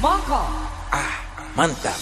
Manta. Ah, manta.